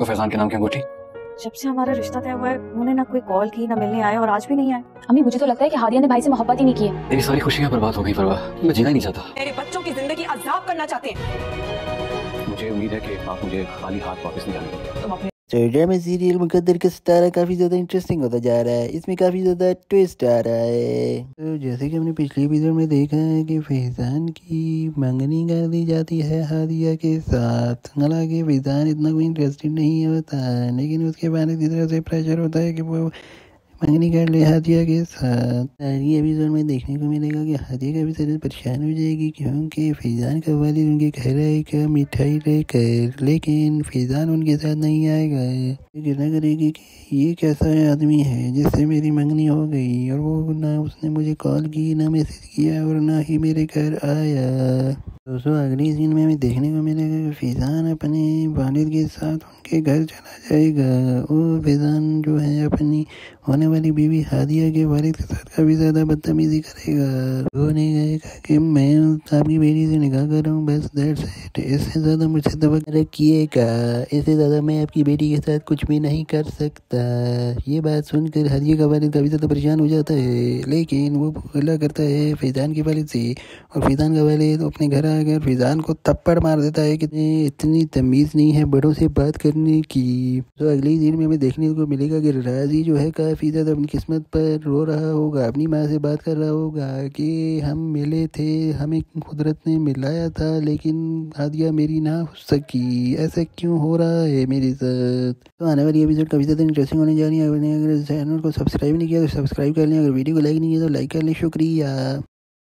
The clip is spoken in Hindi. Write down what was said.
तो फैजान के नाम की अंगूठी जब से हमारा रिश्ता तय हुआ है उन्होंने ना कोई कॉल की ना मिलने आया और आज भी नहीं आए अम्मी मुझे तो लगता है कि हादिया ने भाई से मोहब्बत ही नहीं की है। मेरी सारी खुशियाँ बर्बाद हो गई परवाह मैं जीना ही नहीं चाहता। मेरे बच्चों की ज़िंदगी अजाब करना चाहते हैं। मुझे उम्मीद है कि आप मुझे खाली हाथ वापस नहीं जाने देंगे। तुम अपने तो ड्रामा सीरियल मुकद्दर का सितारा काफ़ी ज़्यादा इंटरेस्टिंग होता जा रहा है। इसमें काफ़ी ज़्यादा ट्विस्ट आ रहा है। तो जैसे कि हमने पिछले एपिसोड में देखा है कि फैज़ान की मंगनी कर दी जाती है हादिया के साथ। हालाँकि फैज़ान इतना कोई इंटरेस्टेड नहीं होता लेकिन उसके बाद की तरफ़ से प्रेशर होता है कि वो मंगनी कर ले हादिया के साथ। ये एपिसोड में देखने को मिलेगा कि हादिया का भी तरह परेशान हो जाएगी क्योंकि फैज़ान का वालिद उनके घर आएगा, मिठाई लेकर, लेकिन फैज़ान उनके साथ नहीं आएगा। गिरना करेगी कि ये कैसा आदमी है जिससे मेरी मंगनी हो गई और वो ना उसने मुझे कॉल की, ना मैसेज किया और ना ही मेरे घर आया। दोस्तों, अगली सीन में हमें देखने को मिलेगा कि फैज़ान अपने वालिद के साथ उनके घर चला जाएगा और फैज़ान जो है अपनी होने वाली बीवी हादिया के वालिद के साथ काफ़ी ज़्यादा बदतमीजी करेगा। उन्होंने कहेगा कि मैं आपकी बेटी से निकाह कर रहा हूँ, बस दैट्स इट इससे ज़्यादा मुझसे दबा रखिएगा। इससे ज़्यादा मैं आपकी बेटी के साथ कुछ भी नहीं कर सकता। ये बात सुनकर हादिया का वालिद काफ़ी ज़्यादा परेशान हो जाता है। लेकिन वो गला करता है फैज़ान के वालिद से। और फैज़ान का वालिद अपने घर आकर फैज़ान को थप्पड़ मार देता है कि इतनी तमीज़ नहीं है बड़ों से बात करने की। तो अगली दिन में हमें देखने को मिलेगा कि राज़ी जो है काफ़ी ज़्यादा अपनी किस्मत पर रो रहा होगा, अपनी माँ से बात कर रहा होगा कि हम मिले थे, हमें कुदरत ने मिलाया था, लेकिन हादिया मेरी ना हो सकी ऐसा क्यों हो रहा है मेरे साथ? तो आने वाली एपिसोड काफ़ी ज़्यादा इंटरेस्टिंग होने जा रही है। अगर चैनल को सब्सक्राइब नहीं किया तो सब्सक्राइब कर लें, अगर वीडियो को लाइक नहीं किया तो लाइक कर लें। शुक्रिया।